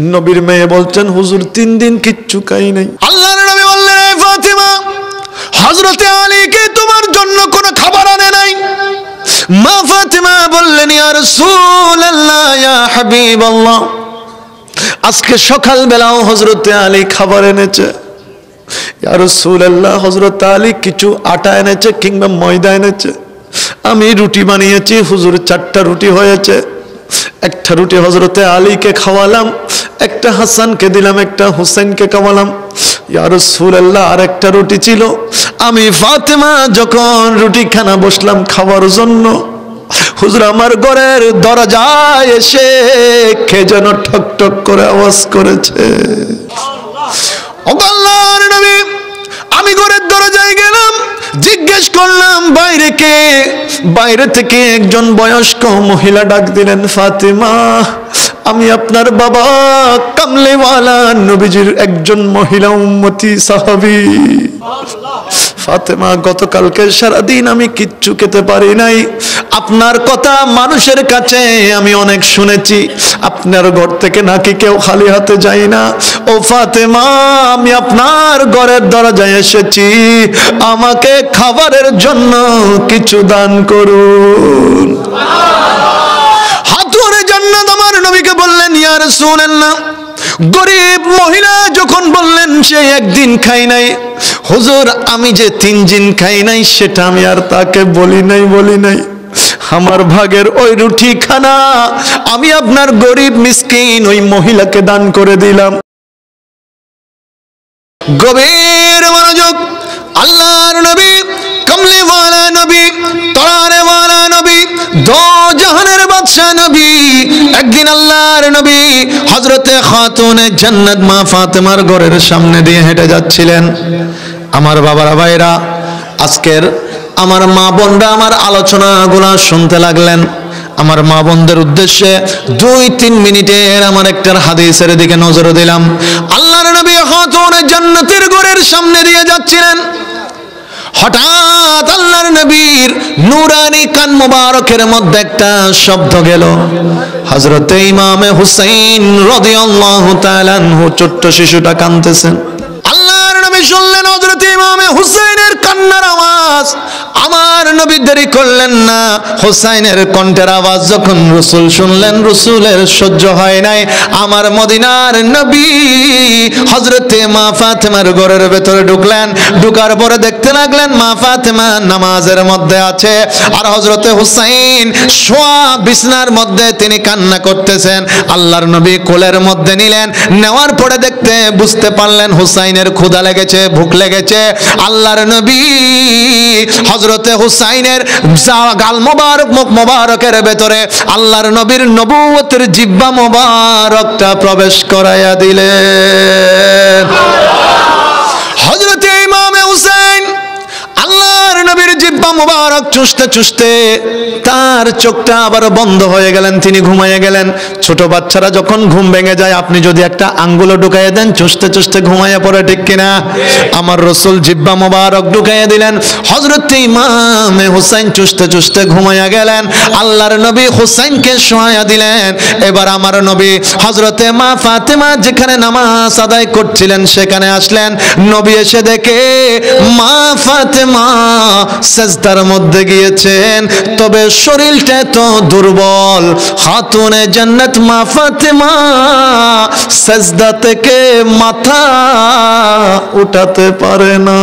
নবীর মেয়ে বলছেন, হুজুর, তিন দিন কিচ্ছু খাই নাই। আল্লাহর নবী বললেন, "এ ফাতিমা, হযরতে আলীকে তোমার জন্য কোনো খাবার আনে নাই? মা ফাতিমা বললেন, ইয়া রাসূলুল্লাহ, ইয়া হাবিবাল্লাহ, আজকে সকাল বেলাও হযরতে আলী খাবার এনেছে। ইয়া রাসূলুল্লাহ, হযরত আলী কিছু আটা এনেছে কিংবা ময়দা এনেছে। আমি রুটি বানিয়েছি, হুজুর, চারটা রুটি হয়েছে। একটা রুটি হজরতে আলীকে খাওয়ালাম একটা হাসানকে দিলাম, একটা হুসেনকে ইয়ার আর একটা রুটি ছিল। আমি ফাতেমা যখন রুটি খানা বসলাম খাওয়ার জন্য, হুজুর আমার ঘরের দরজায় এসে কে যেন ঠক ঠক করে আওয়াজ করেছে। আমি ঘরের দরজায় গেলাম, জিজ্ঞেস করলাম, বাইরে কে? বাইরে থেকে একজন বয়স্ক মহিলা ডাক দিলেন, ফাতেমা। আমি আপনার বাবা কামলেওয়ালা নবীজির একজন মহিলা উম্মতি সাহাবি। ফাতেমা, গতকালকে সারাদিন আমি কিচ্ছু খেতে পারি নাই। আপনার কথা মানুষের কাছে আমি অনেক শুনেছি। আপনার ঘর থেকে নাকি কেউ খালি হাতে যাই না। ও ফাতেমা, আমি আপনার ঘরের দরজায় এসেছি। আমাকে খাবারের জন্য কিছু দান করুন। জান্নাত আমার নবীকে বললেন, ইয়া রাসূলুল্লাহ। গরিব মহিলা যখন বললেন, সে একদিন খাই নাই। হুজুর, আমি যে তিন দিন খাই নাই, সেটা আমি আর তাকে বলি নাই বলি নাই। আমার ভাগের ওই রুটি খানা আমি আপনার গরিব মিসকিন ওই মহিলাকে দান করে দিলাম। গভীর মনোযোগ, আল্লাহর নবী কমলে নবী তরারে নবী দো জাহানের বাদশা নবী একদিন আল্লাহর নবী হযরতে খাতুনে জান্নাত মা ফাতেমার ঘরের সামনে দিয়ে হেঁটে যাচ্ছিলেন। আমার বাবারা ভাইরা, আজকের আমার মা বোনরা আমার আলোচনাগুলো শুনতে লাগলেন। আমার মা বোনদের উদ্দেশ্যে দুই তিন মিনিটের আমার একটা হাদিসের দিকে নজর দিলাম। আল্লাহর নবী খাতুন জান্নাতের ঘরের সামনে দিয়ে যাচ্ছিলেন। হঠাৎ আল্লাহর নবীর নুরানি কান মুবারকের মধ্যে একটা শব্দ গেল। হযরত ইমামে হুসাইন রাদিয়াল্লাহু তাআলা আনহু ছোট্ট শিশুটা কাঁদতেছেন। আল্লাহর নবী শুনলেন হযরত ইমামে হুসাইনের কান্নার আওয়াজ। আমার নবী দেরি করলেন না। হুসাইনের কণ্ঠের আওয়াজ যখন রসুল শুনলেন, রসুলের সহ্য হয় নাই। আমার মদিনার নবী হজরতে মা ফাতেমার ঘরের ভেতরে ঢুকলেন। ঢুকার পরে দেখতে লাগলেন, মা ফাতেমা নামাজের মধ্যে আছে। আর হজরতে হুসাইন শোয়া বিছনার মধ্যে তিনি কান্না করতেছেন। আল্লাহর নবী কোলের মধ্যে নিলেন। নেওয়ার পরে দেখতে বুঝতে পারলেন, হুসাইনের ক্ষুধা লেগেছে, ভুক লেগেছে। আল্লাহর নবী হজরতে হুসাইনের যা- গাল মোবারক, মুখ মোবারকের ভেতরে আল্লাহর নবীর নবুয়তের জিব্বা মোবারকটা প্রবেশ করাইয়া দিলে হজরতে ইমামে হুসাইন মুবারক চুষতে চুষতে তার চোখটা আবার বন্ধ হয়ে গেলেন, তিনি ঘুমাইয়ে গেলেন। ছোট বাচ্চারা যখন ঘুম ভেঙে যায়, আপনি যদি একটা আঙ্গুলো ঢুকাইয়ে দেন, চুষতে চুষতে ঘুমাইয়া পড়ে, ঠিক কিনা? আমার রসুল জিব্বা মুবারক ঢুকাইয়ে দিলেন। হজরত ইমামে হুসাইন চুষতে চুষতে ঘুমাইয়া গেলেন। আল্লাহর নবী হুসাইনকে শোয়াইয়া দিলেন। এবার আমার নবী হজরতে মা ফাতেমা যেখানে নামাজ আদায় করছিলেন, সেখানে আসলেন। নবী এসে দেখে, মা ফাতেমা সেজদার মধ্যে গিয়েছেন, তবে শরীরটা এত দুর্বল। হাতুনে জান্নাত মা ফাতেমা সেজদা থেকে মাথা উঠাতে পারে না।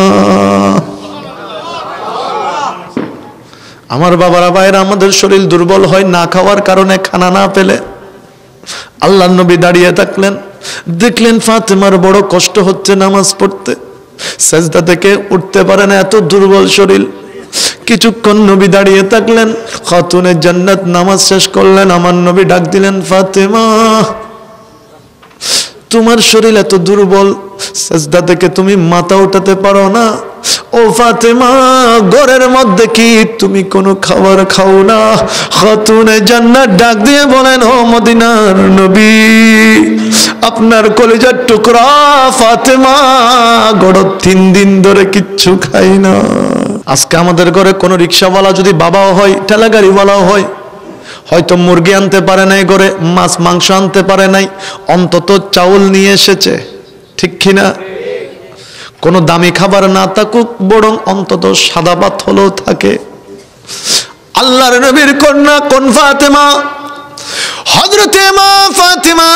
আমার বাবারা ভাইরা আমাদের শরীর দুর্বল হয়, না খাওয়ার কারণে খানা না পেলে। আল্লাহ নবী দাঁড়িয়ে থাকলেন, দেখলেন ফাতেমার বড় কষ্ট হচ্ছে নামাজ পড়তে। সেজদা থেকে উঠতে পারে না, এত দুর্বল শরীর। কিছুক্ষণ নবী দাঁড়িয়ে থাকলেন, খাতুনের জান্নাত নামাজ শেষ করলেন, আমার নবী ডাক দিলেন, ফাতেমা, তোমার শরীর এত দুর্বল, সেজদা থেকে তুমি মাথা উঠাতে পারো না। ও ফাতেমা, ঘরের মধ্যে কি তুমি কোনো খাবার খাও না? খাতুনে জান্নাত ডাক দিয়ে বলেন, ও মদিনার নবী, আপনার কলেজার টুকরা ফাতেমা, গড় তিন দিন ধরে কিচ্ছু খাই না। আজকে আমাদের ঘরে কোনো রিক্সাওয়ালা যদি বাবাও হয় ঠেলা গাড়িওয়ালাও হয়, হয়তো মুরগি আনতে পারে নাই করে মাছ, মাংস আনতে পারে নাই, অন্তত চাউল নিয়ে এসেছে, ঠিক কিনা? কোনো দামি খাবার না থাকুক, বরং অন্তত সাদা ভাত হলেও থাকে। আল্লাহর নবীর কন্যা কোন ফাতেমা? হজরতে মা ফাতেমা,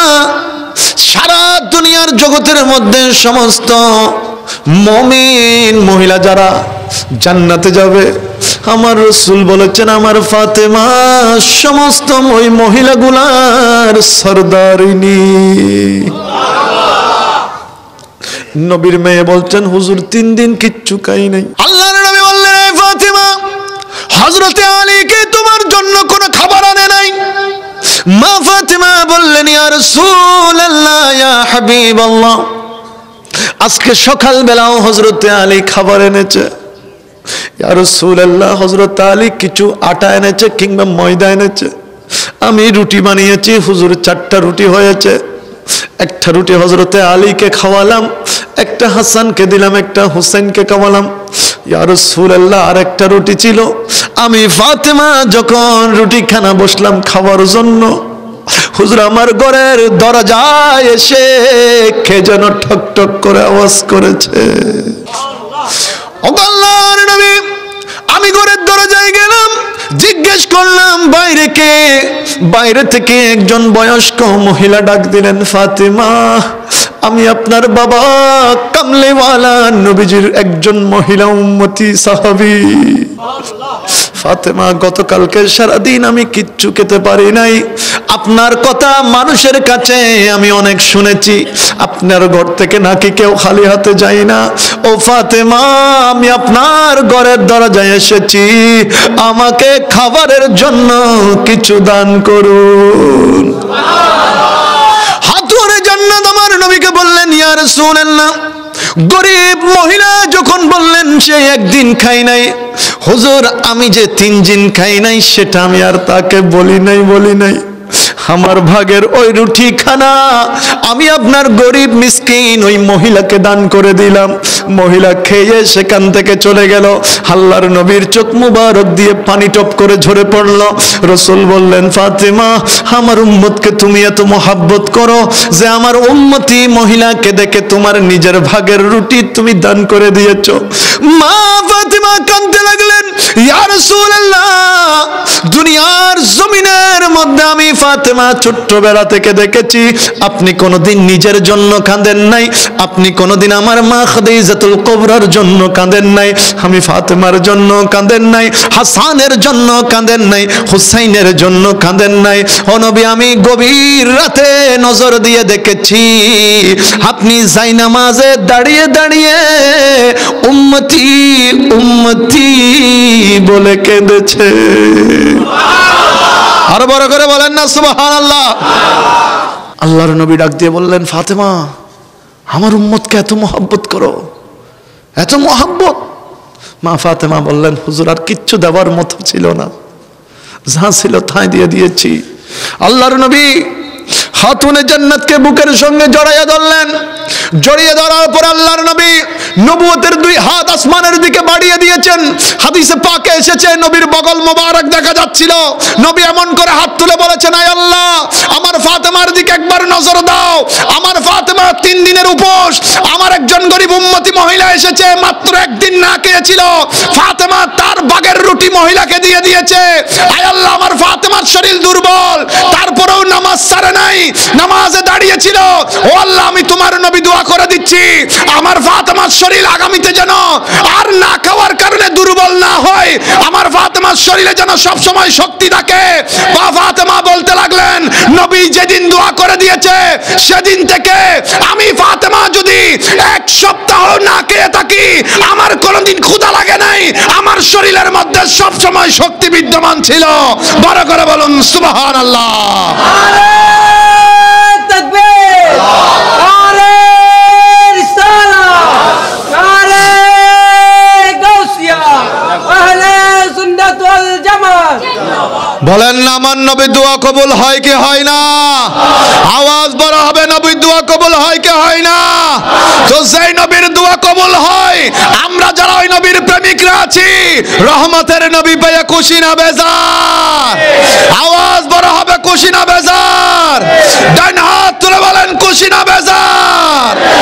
সারা দুনিয়ার জগতের মধ্যে সমস্ত মমিন মহিলা যারা জান্নাতে যাবে। আমার রসুল বলেছেন, আমার ফাতেমা, সমস্ত ওই মহিলাগুলার সর্দারিনী নবীর মেয়ে বলছেন, হুজুর, তিন দিন কিচ্ছু খাই নাই। আল্লাহ নবী বললেন "এই ফাতেমা হজরতে আলীকে তোমার জন্য কোনো খাবার আনে নাই? মা ফাতেমা বললেন, ইয়া রাসূলুল্লাহ, ইয়া হাবিবাল্লাহ, আজকে সকালবেলাও হজরতে আলী খাবার এনেছে। হজরত আলী কিছু আটা এনেছে কিংবা ময়দা এনেছে? আমি রুটি বানিয়েছি, হুজুর চারটা রুটি হয়েছে। একটা রুটি হজরতে আলীকে খাওয়ালাম, একটা হাসানকে দিলাম, একটা হুসেনকে খাওয়ালাম। ইয়ার সুরাল্লাহ আর একটা রুটি ছিল। আমি ফাতেমা যখন রুটি খানা বসলাম খাওয়ার জন্য, হুজুর আমার ঘরের দরজায় এসে কে যেন ঠক ঠক করে আওয়াজ করেছে। আমি ঘরের দরজায় গেলাম, জিজ্ঞেস করলাম, বাইরে কে? বাইরে থেকে একজন বয়স্ক মহিলা ডাক দিলেন, ফাতেমা। আমি আপনার বাবা, কামলেওয়ালা নবীজির একজন মহিলা উম্মতি সাহাবি। ফাতেমা, গতকালকে সারাদিন আমি কিচ্ছু খেতে পারি নাই। আপনার কথা মানুষের কাছে আমি অনেক শুনেছি। আপনার ঘর থেকে নাকি কেউ খালি হাতে যাই না। ও ফাতেমা, আমি আপনার ঘরের দরজায় এসেছি। আমাকে খাবারের জন্য কিছু দান করুন হাতুয়ারে জান্নাত আমার নবীকে বললেন ইয়া রাসূলুল্লাহ। গরিব মহিলা যখন বললেন, সে একদিন খাই নাই। হুজুর, আমি যে তিন দিন খাই নাই, সেটা আমি আর তাকে বলি নাই বলি নাই। আমার ভাগের ওই রুটি খানা আমি আপনার গরিব মিসকিন, ওই মহিলাকে দান করে দিলাম। মহিলা খেয়ে সেখান থেকে চলে গেল। আল্লাহর নবীর চোখ মুবারক দিয়ে পানি টপ করে ঝরে পড়ল। রসুল বললেন, ফাতেমা, আমার উম্মতকে তুমি এত মহাব্বত করো যে আমার উম্মতি মহিলাকে দেখে তোমার নিজের ভাগের রুটি তুমি দান করে দিয়েছ। মা ফাতেমা কাঁদতে লাগলেন, ইয়া রাসূলুল্লাহ, দুনিয়ার জমিনের মধ্যে আমি ফাতেমা ছোট্টবেলা থেকে দেখেছি। আপনি কোনোদিন নিজের জন্য কাঁদেন নাই, আপনি কোনোদিন আমার মা খাদিজাতুল কুবরার জন্য কাঁদেন নাই, আমি ফাতেমার জন্য কাঁদেন নাই, হাসানের জন্য কাঁদেন নাই, হুসাইনের জন্য কাঁদেন নাই। ও নবী, আমি গভীর রাতে নজর দিয়ে দেখেছি, আপনি জাইনামাজে দাঁড়িয়ে দাঁড়িয়ে উম্মতি উম্মতি বলে কেঁদেছে। আরও বড় করে বলেন না সুবাহান আল্লাহ আল্লাহর নবী ডাক দিয়ে বললেন, ফাতেমা, আমার উম্মতকে এত মহাব্বত করো, এত মহাব্বত? মা ফাতেমা বললেন, হুজুর, আর কিচ্ছু দেওয়ার মতো ছিল না। যা ছিল তাই দিয়ে দিয়েছি। আল্লাহর নবী হাতুনে জান্নাতকে বুকের সঙ্গে জড়াইয়া ধরলেন। জড়িয়ে ধরার পর আল্লাহর নবী নবুয়তের দুই হাত আসমানের দিকে বাড়িয়ে দিয়েছেন। হাদিসে পাকে এসেছে, নবীর বগল মোবারক দেখা যাচ্ছিল। নবী এমন করে হাত তুলে বলেছেন, আয় আল্লাহ, আমার ফাতেমার দিকে একবার নজর দাও। আমার ফাতেমা তিন দিনের উপোস একজন গরিব উম্মতি মহিলা এসেছে, মাত্র একদিন না খেয়েছিল। ফাতেমা তার বাগের রুটি মহিলাকে দিয়ে দিয়েছে। আয় আল্লাহ, আমার ফাতেমার শরীর দুর্বল। তারপরেও নামাজ ছাড়ে নাই, নামাজে দাঁড়িয়েছিল। ও আল্লাহ, আমি তোমার নবী দোয়া করে দিচ্ছি। আমার ফাতেমার শরীর আগামীতে যেন আর না খাওয়ার কারণে দুর্বল না হয়। আমার ফাতেমার শরীরে যেন সব সময় শক্তি থাকে। বা ফাতেমা বলতে লাগলেন নবী যেদিন দোয়া করে দিয়েছে, সেদিন থেকে আমি ফাতেমা যদি এক সপ্তাহ না খেয়ে থাকি, আমার কোনোদিন ক্ষুধা লাগে নাই, আমার শরীরের মধ্যে সবসময় শক্তি বিদ্যমান ছিল। বড় করে বলুন সুবাহ আল্লাহ বলেন না, আমার নবী দোয়া কবুল হয় কি হয় না? আওয়াজ বড় হবে, নবী দোয়া কবুল হয় কি হয় না? তো যেই নবীর দোয়া কবুল হয়, আমরা যারা ওই নবীর প্রেমিকরা আছি, রহমতের নবী পেয়ে খুশি না বেজার। আওয়াজ বড় হবে, খুশি না বেজার। ডান হাত তুলে বলেন, খুশি না